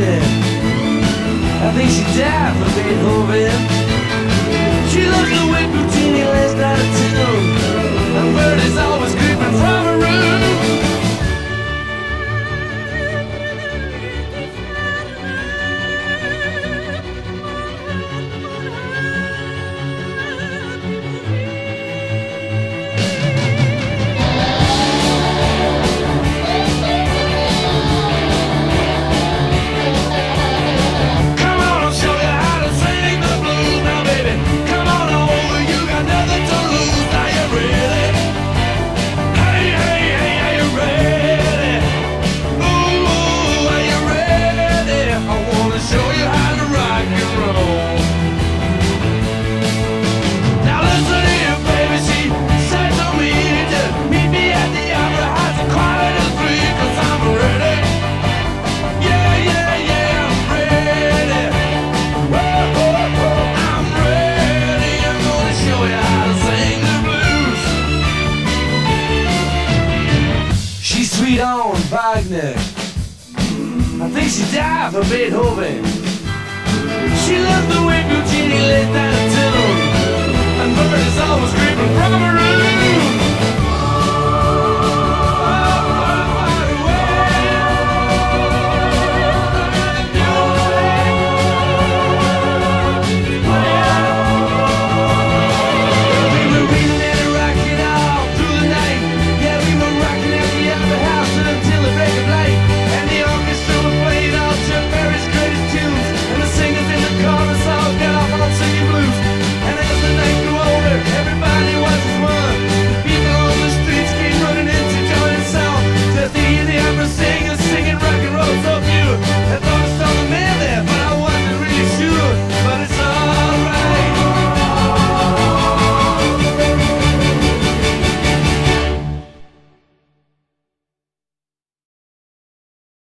Beethoven. I think she died for Beethoven. She loved the wind. Wagner. I think she died from Beethoven. She loved the way Puccini lit